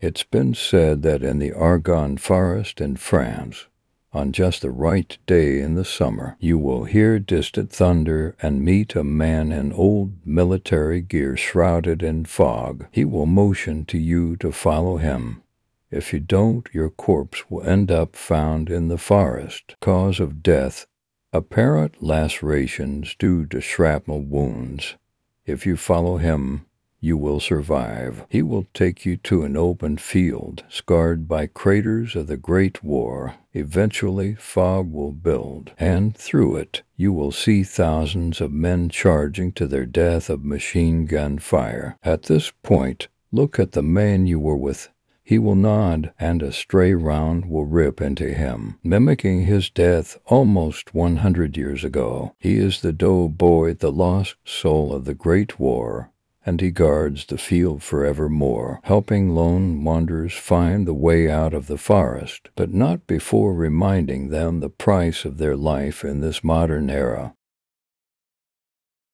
It's been said that in the Argonne forest in France, on just the right day in the summer, you will hear distant thunder and meet a man in old military gear shrouded in fog. He will motion to you to follow him. If you don't, your corpse will end up found in the forest. Cause of death apparent lacerations due to shrapnel wounds. If you follow him, you will survive. He will take you to an open field, scarred by craters of the Great War. Eventually, fog will build, and through it, you will see thousands of men charging to their death of machine gun fire. At this point, look at the man you were with he will nod, and a stray round will rip into him, mimicking his death almost 100 years ago. He is the doughboy, the lost soul of the Great War, and he guards the field forevermore, helping lone wanderers find the way out of the forest, but not before reminding them the price of their life in this modern era.